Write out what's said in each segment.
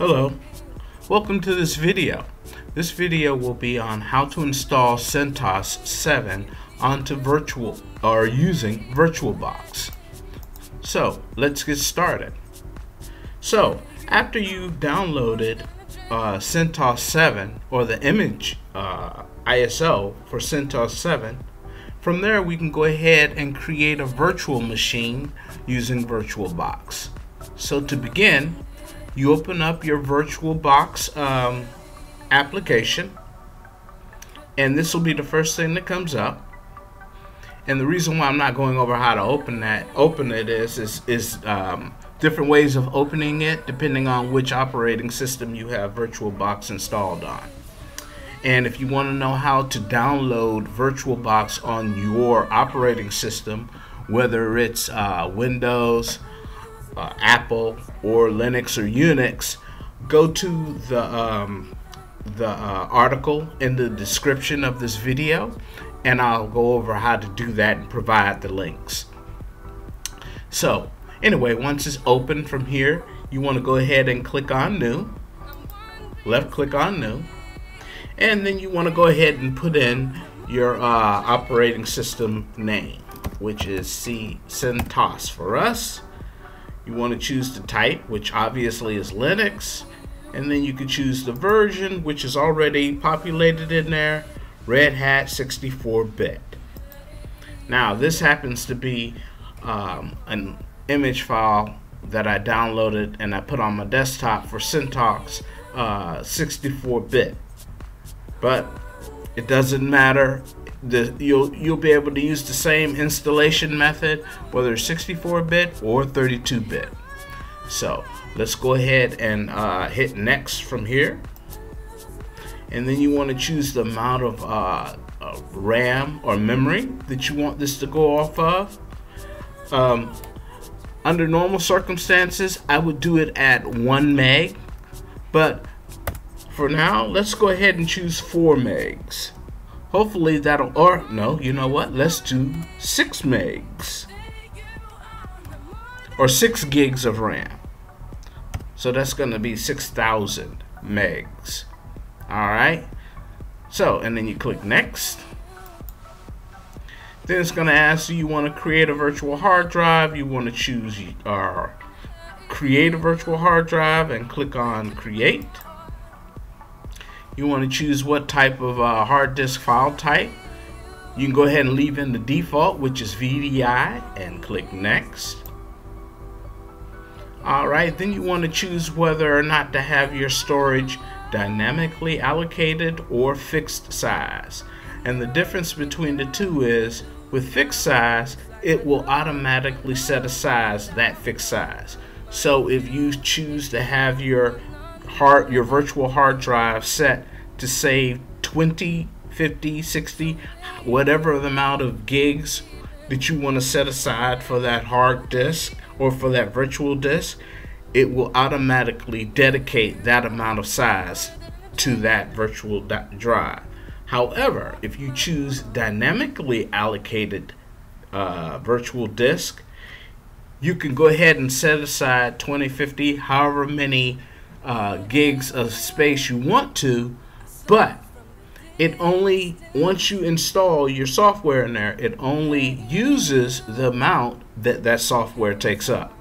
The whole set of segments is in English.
Hello, welcome to this video. This video will be on how to install CentOS 7 onto virtual or using VirtualBox. So let's get started. So after you've downloaded uh, CentOS 7 or the image uh, ISO for CentOS 7, from there we can go ahead and create a virtual machine using VirtualBox. So to begin, you open up your VirtualBox um, application and this will be the first thing that comes up. And the reason why I'm not going over how to open that open it is is, is um, different ways of opening it depending on which operating system you have VirtualBox installed on. And if you want to know how to download VirtualBox on your operating system whether it's uh, Windows uh, Apple or Linux or Unix, go to the um, the uh, article in the description of this video, and I'll go over how to do that and provide the links. So anyway, once it's open from here, you want to go ahead and click on New. Left click on New, and then you want to go ahead and put in your uh, operating system name, which is C CentOS for us. You want to choose the type, which obviously is Linux. And then you can choose the version, which is already populated in there, Red Hat 64-bit. Now, this happens to be um, an image file that I downloaded and I put on my desktop for CentOS 64-bit. Uh, but it doesn't matter the you'll you'll be able to use the same installation method whether 64-bit or 32-bit so let's go ahead and uh, hit next from here. And then you want to choose the amount of uh, uh, RAM or memory that you want this to go off of. Um, under normal circumstances I would do it at 1 meg but for now let's go ahead and choose 4 megs Hopefully that'll, or no, you know what? Let's do 6 megs. Or 6 gigs of RAM. So that's going to be 6,000 megs. Alright? So, and then you click next. Then it's going to ask you, you want to create a virtual hard drive. You want to choose uh, create a virtual hard drive and click on create. You want to choose what type of uh, hard disk file type. You can go ahead and leave in the default, which is VDI, and click Next. Alright, then you want to choose whether or not to have your storage dynamically allocated or fixed size. And the difference between the two is with fixed size, it will automatically set aside that fixed size. So if you choose to have your hard your virtual hard drive set to save 20 50 60 whatever the amount of gigs that you want to set aside for that hard disk or for that virtual disk it will automatically dedicate that amount of size to that virtual drive. However if you choose dynamically allocated uh, virtual disk you can go ahead and set aside 20 50 however many uh, gigs of space you want to, but it only, once you install your software in there, it only uses the amount that that software takes up.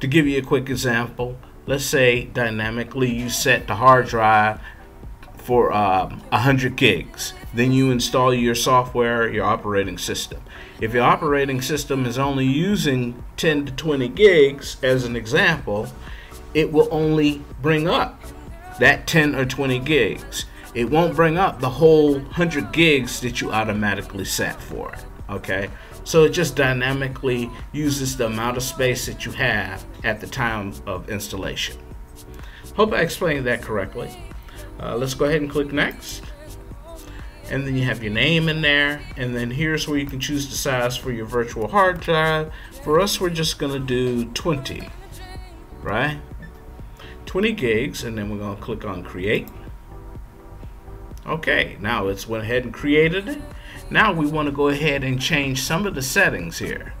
To give you a quick example, let's say dynamically you set the hard drive for um, 100 gigs. Then you install your software, your operating system. If your operating system is only using 10 to 20 gigs, as an example, it will only bring up that 10 or 20 gigs. It won't bring up the whole 100 gigs that you automatically set for it. Okay, so it just dynamically uses the amount of space that you have at the time of installation. Hope I explained that correctly. Uh, let's go ahead and click next. And then you have your name in there. And then here's where you can choose the size for your virtual hard drive. For us, we're just going to do 20, right? 20 gigs and then we're going to click on create okay now it's went ahead and created it now we want to go ahead and change some of the settings here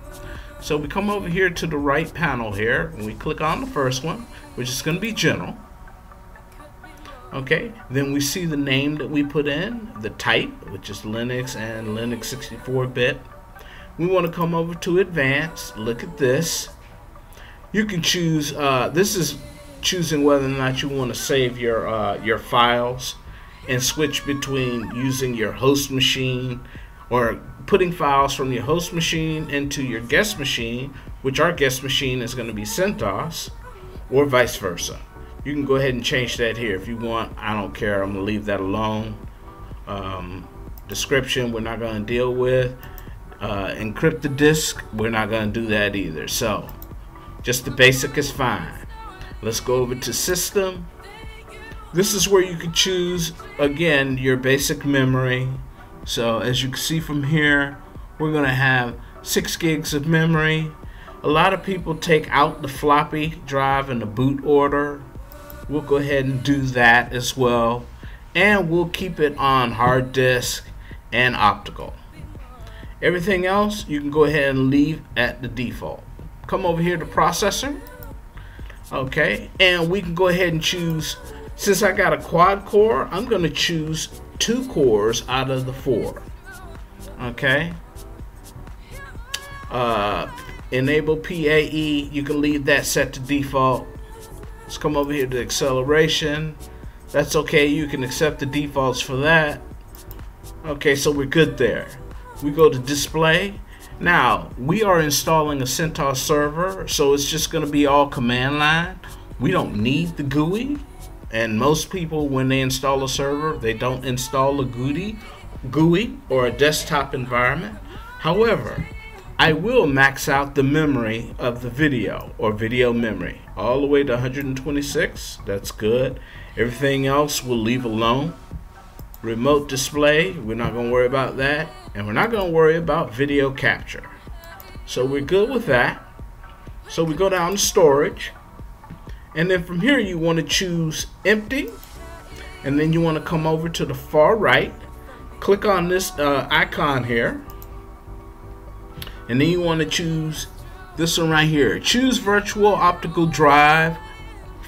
so we come over here to the right panel here and we click on the first one which is going to be general Okay, then we see the name that we put in, the type, which is Linux and Linux 64-bit. We want to come over to advanced, look at this. You can choose, uh, this is choosing whether or not you want to save your, uh, your files and switch between using your host machine or putting files from your host machine into your guest machine, which our guest machine is going to be CentOS, or vice versa. You can go ahead and change that here if you want. I don't care. I'm gonna leave that alone. Um, description we're not gonna deal with. Uh, encrypt the disk we're not gonna do that either. So just the basic is fine let's go over to system. This is where you can choose again your basic memory. So as you can see from here we're gonna have six gigs of memory. A lot of people take out the floppy drive in the boot order. We'll go ahead and do that as well. And we'll keep it on hard disk and optical. Everything else you can go ahead and leave at the default. Come over here to processor okay and we can go ahead and choose since I got a quad core I'm gonna choose two cores out of the four okay uh, enable PAE you can leave that set to default Let's come over here to acceleration. That's okay. You can accept the defaults for that. Okay, so we're good there. We go to display. Now, we are installing a CentOS server, so it's just going to be all command line. We don't need the GUI. And most people, when they install a server, they don't install a GUI, GUI or a desktop environment. However, I will max out the memory of the video or video memory all the way to 126 that's good everything else we'll leave alone remote display. We're not going to worry about that. And we're not going to worry about video capture. So we're good with that. So we go down to storage. And then from here you want to choose empty. And then you want to come over to the far right. Click on this uh, icon here. And then you want to choose this one right here. Choose virtual optical drive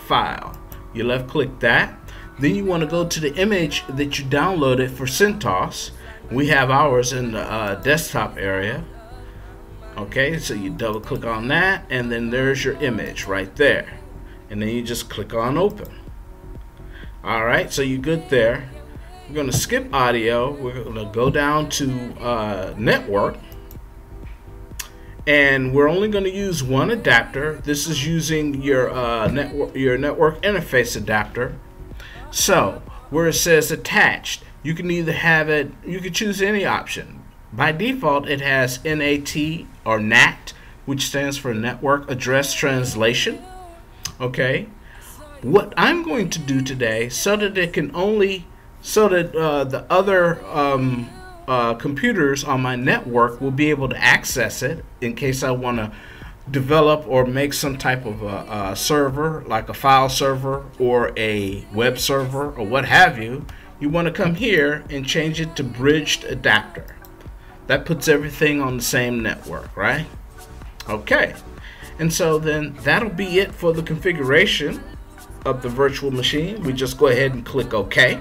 file. You left click that then you want to go to the image that you downloaded for CentOS. We have ours in the uh, desktop area. Okay so you double click on that and then there's your image right there. And then you just click on open. Alright so you're good there. We're gonna skip audio. We're gonna go down to uh, network. And we're only going to use one adapter. This is using your uh, network your network interface adapter. So where it says attached, you can either have it. You can choose any option. By default, it has NAT or NAT, which stands for Network Address Translation. Okay. What I'm going to do today, so that it can only, so that uh, the other um, uh, computers on my network will be able to access it in case I want to develop or make some type of a, a, server like a file server or a web server or what have you you want to come here and change it to bridged adapter. That puts everything on the same network right? Okay. And so then that'll be it for the configuration of the virtual machine. We just go ahead and click OK.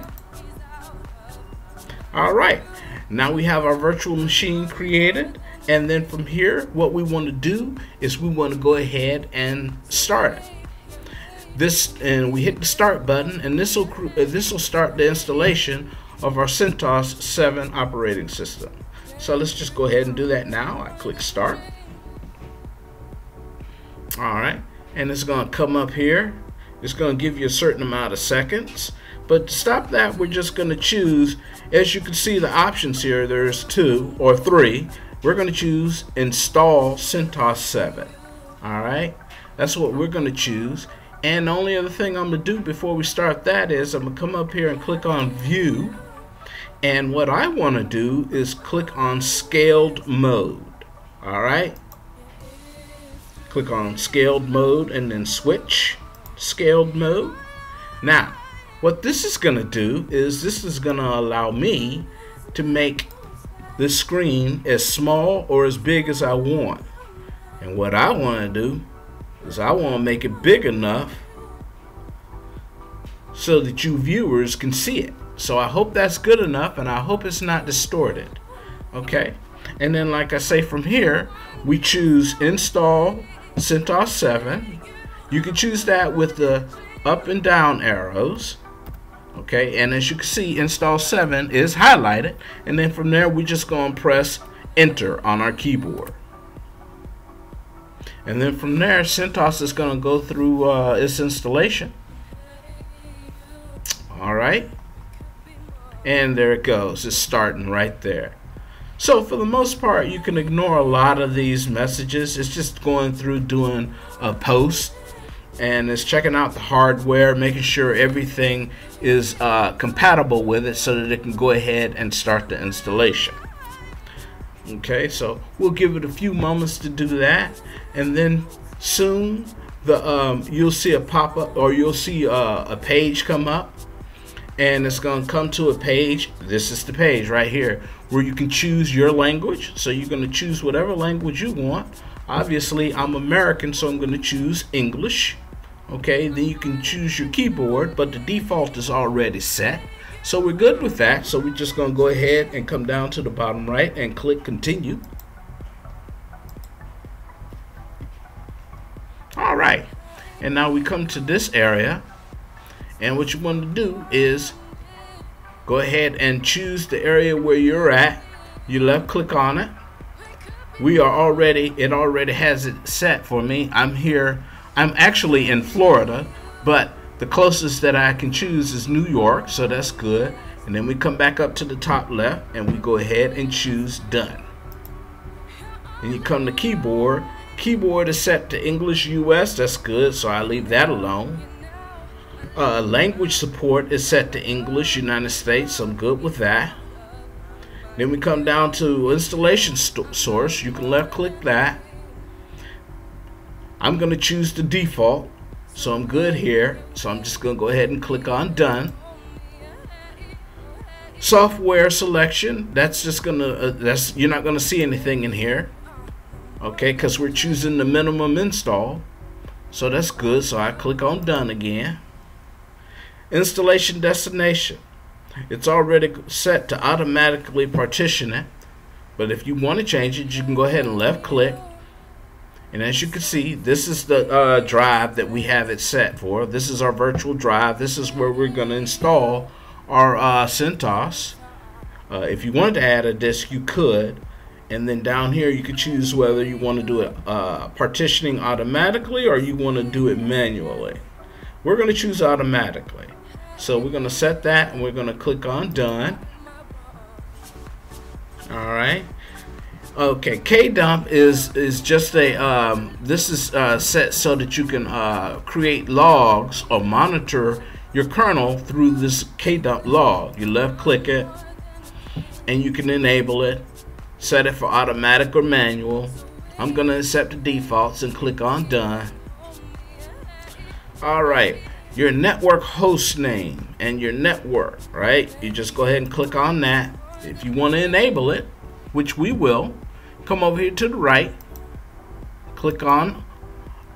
All right. Now we have our virtual machine created. And then from here, what we want to do is we want to go ahead and start. This and we hit the start button, and this will uh, this will start the installation of our CentOS 7 operating system. So let's just go ahead and do that now. I click start. All right, and it's going to come up here. It's going to give you a certain amount of seconds. But to stop that, we're just going to choose, as you can see the options here, there's two or three. We're going to choose install CentOS 7. All right, that's what we're going to choose. And the only other thing I'm going to do before we start that is I'm going to come up here and click on view. And what I want to do is click on scaled mode. All right. Click on scaled mode and then switch scaled mode. Now, what this is going to do is this is going to allow me to make the screen as small or as big as I want. And what I want to do is I want to make it big enough so that you viewers can see it. So I hope that's good enough and I hope it's not distorted. Okay. And then like I say from here, we choose install CentOS 7. You can choose that with the up and down arrows. Okay, and as you can see, install 7 is highlighted. And then from there, we just go and press enter on our keyboard. And then from there, CentOS is going to go through uh, its installation. All right. And there it goes. It's starting right there. So for the most part, you can ignore a lot of these messages. It's just going through doing a post and it's checking out the hardware, making sure everything is uh, compatible with it so that it can go ahead and start the installation. Okay, so we'll give it a few moments to do that, and then soon the um, you'll see a pop up or you'll see uh, a page come up and it's going to come to a page. This is the page right here where you can choose your language. So you're going to choose whatever language you want. Obviously, I'm American, so I'm going to choose English. Okay, then you can choose your keyboard, but the default is already set. So we're good with that. So we're just going to go ahead and come down to the bottom right and click continue. All right. And now we come to this area and what you want to do is go ahead and choose the area where you're at. You left click on it. We are already, it already has it set for me. I'm here, I'm actually in Florida, but the closest that I can choose is New York, so that's good. And then we come back up to the top left and we go ahead and choose done. And you come to keyboard. Keyboard is set to English US, that's good, so I leave that alone. Uh, language support is set to English United States, so I'm good with that. Then we come down to installation source. You can left click that. I'm going to choose the default, so I'm good here. So I'm just going to go ahead and click on done. Software selection, that's just going to, uh, that's you're not going to see anything in here. Okay, because we're choosing the minimum install. So that's good. So I click on done again. Installation destination. It's already set to automatically partition it. But if you want to change it, you can go ahead and left click. And as you can see, this is the uh, drive that we have it set for. This is our virtual drive. This is where we're going to install our uh, CentOS. Uh, if you wanted to add a disk, you could. And then down here, you can choose whether you want to do it uh, partitioning automatically or you want to do it manually. We're going to choose automatically. So we're going to set that and we're going to click on done. All right. Okay, KDump is is just a um, this is uh, set so that you can uh, create logs or monitor your kernel through this KDump log. You left click it and you can enable it, set it for automatic or manual. I'm gonna accept the defaults and click on done. All right, your network host name and your network, right? You just go ahead and click on that. If you want to enable it, which we will, come over here to the right, click on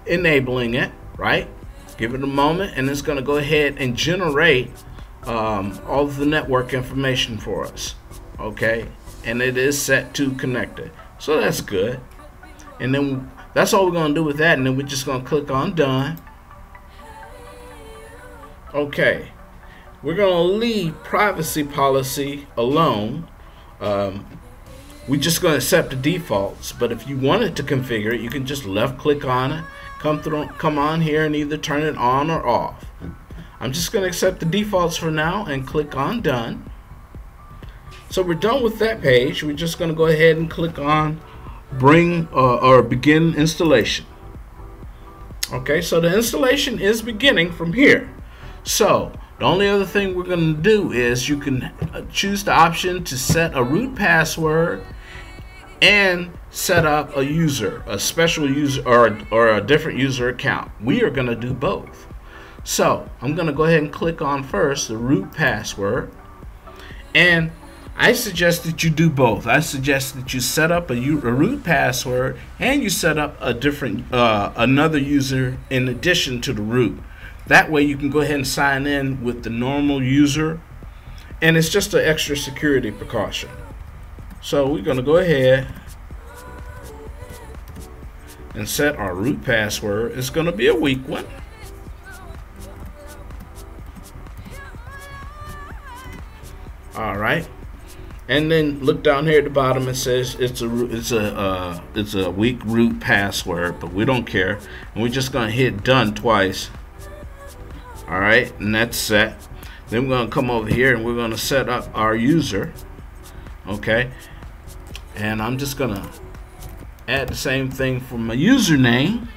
enabling it, right? Give it a moment and it's going to go ahead and generate um, all the network information for us, okay? And it is set to connected. So that's good. And then that's all we're going to do with that. And then we're just going to click on done Okay, we're going to leave privacy policy alone. Um, we're just going to accept the defaults, but if you wanted to configure it, you can just left click on it, come through, come on here and either turn it on or off. I'm just going to accept the defaults for now and click on done. So we're done with that page. We're just going to go ahead and click on bring uh, or begin installation. Okay, so the installation is beginning from here. So the only other thing we're going to do is you can uh, choose the option to set a root password and set up a user, a special user or, or a different user account. We are going to do both. So I'm going to go ahead and click on first the root password and I suggest that you do both. I suggest that you set up a, a root password and you set up a different uh, another user in addition to the root That way you can go ahead and sign in with the normal user and it's just an extra security precaution. So we're going to go ahead and set our root password. It's going to be a weak one. All right. And then look down here at the bottom. It says it's a it's a uh, it's a weak root password, but we don't care. And we're just gonna hit done twice. All right, and that's set. Then we're gonna come over here and we're gonna set up our user. Okay, and I'm just gonna add the same thing for my username.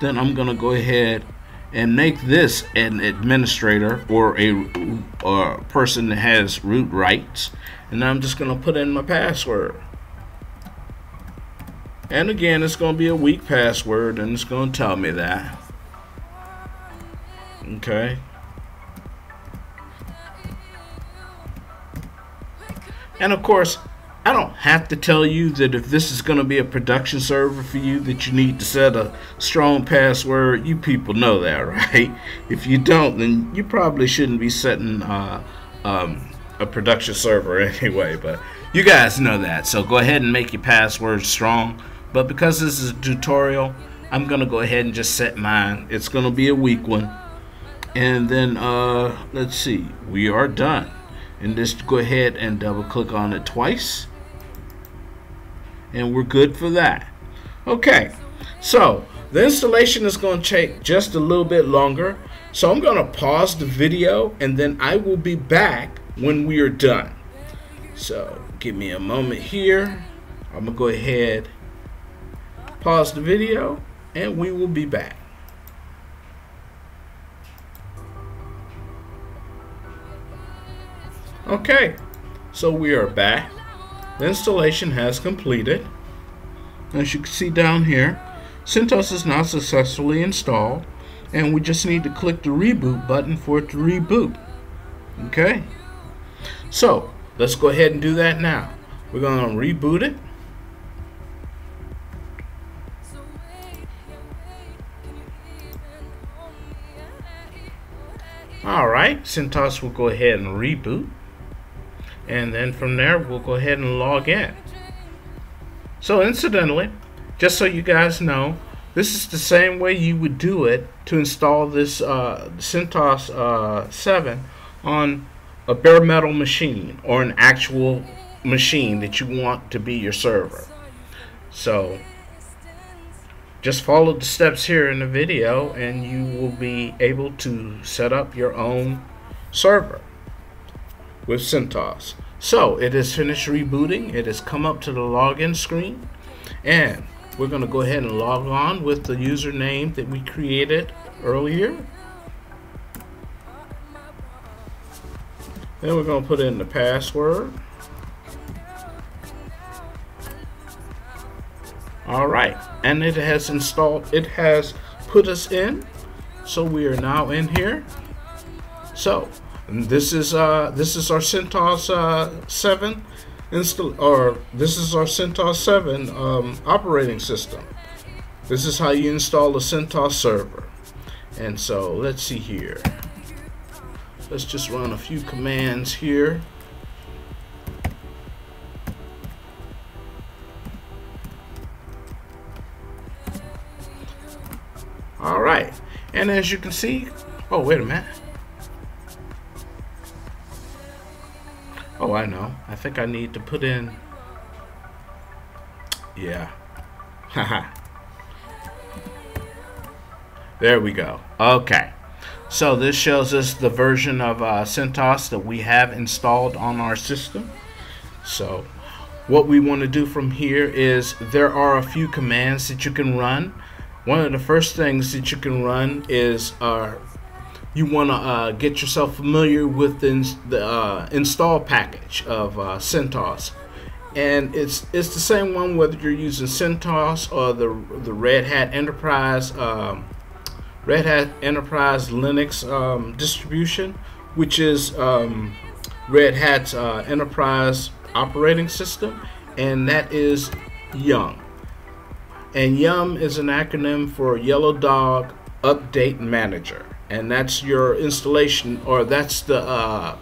Then I'm gonna go ahead and make this an administrator or a, a person that has root rights. And I'm just gonna put in my password. And again it's gonna be a weak password and it's gonna tell me that. Okay? And of course I don't have to tell you that if this is going to be a production server for you that you need to set a strong password. You people know that, right? If you don't, then you probably shouldn't be setting uh, um, a production server anyway. But you guys know that, so go ahead and make your password strong. But because this is a tutorial, I'm going to go ahead and just set mine. It's going to be a weak one. And then, uh, let's see, we are done. And just go ahead and double click on it twice and we're good for that. Okay, so the installation is going to take just a little bit longer. So I'm going to pause the video and then I will be back when we are done. So give me a moment here. I'm going to go ahead, pause the video, and we will be back. Okay, so we are back. The installation has completed. As you can see down here, CentOS is now successfully installed and we just need to click the reboot button for it to reboot. Okay, so let's go ahead and do that now. We're going to reboot it. Alright, CentOS will go ahead and reboot and then from there we'll go ahead and log in so incidentally just so you guys know this is the same way you would do it to install this uh, CentOS uh, 7 on a bare metal machine or an actual machine that you want to be your server so just follow the steps here in the video and you will be able to set up your own server with CentOS. So it is finished rebooting. It has come up to the login screen. And we're going to go ahead and log on with the username that we created earlier. Then we're going to put in the password. All right, and it has installed, it has put us in. So we are now in here. So and this is uh, this is our CentOS uh, 7 install or this is our CentOS 7 um, operating system. This is how you install a CentOS server. And so let's see here. Let's just run a few commands here. All right. And as you can see, oh, wait a minute. Oh, I know. I think I need to put in... Yeah. Haha. there we go. Okay. So this shows us the version of uh, CentOS that we have installed on our system. So what we want to do from here is there are a few commands that you can run. One of the first things that you can run is uh, you want to uh, get yourself familiar with the, the uh, install package of uh, CentOS. And it's it's the same one whether you're using CentOS or the the Red Hat Enterprise um, Red Hat Enterprise Linux um, distribution, which is um, Red Hat's uh, enterprise operating system, and that is YUM. And YUM is an acronym for Yellow Dog Update Manager. And that's your installation or that's the uh,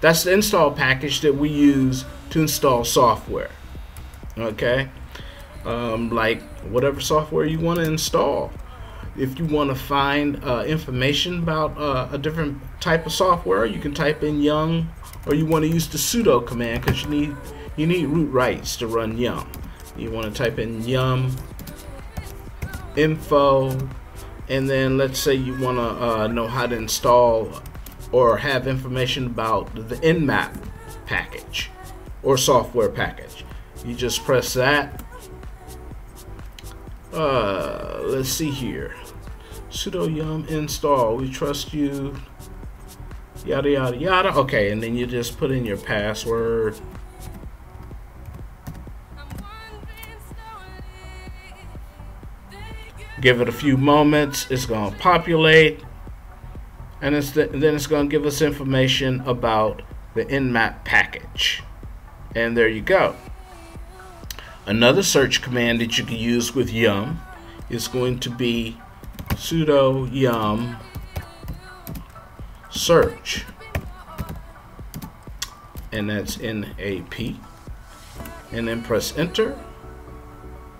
that's the install package that we use to install software okay? Um, like whatever software you want to install. If you want to find uh, information about uh, a different type of software you can type in yum or you want to use the sudo command because you need you need root rights to run yum you want to type in yum info and then let's say you want to uh, know how to install or have information about the nmap package or software package. You just press that. Uh, let's see here. Sudo yum install. We trust you. Yada yada yada. Okay and then you just put in your password give it a few moments it's going to populate and, it's the, then it's going to give us information about the nmap package. And there you go. Another search command that you can use with yum is going to be sudo yum search. And that's NAP and then press enter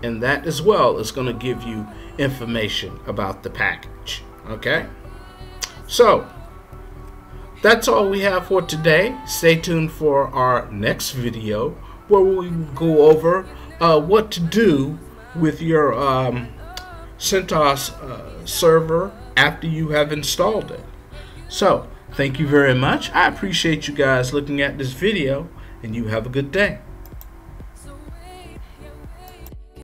and that as well is going to give you information about the package okay? So that's all we have for today. Stay tuned for our next video where we go over uh, what to do with your um, CentOS uh, server after you have installed it. So thank you very much. I appreciate you guys looking at this video and you have a good day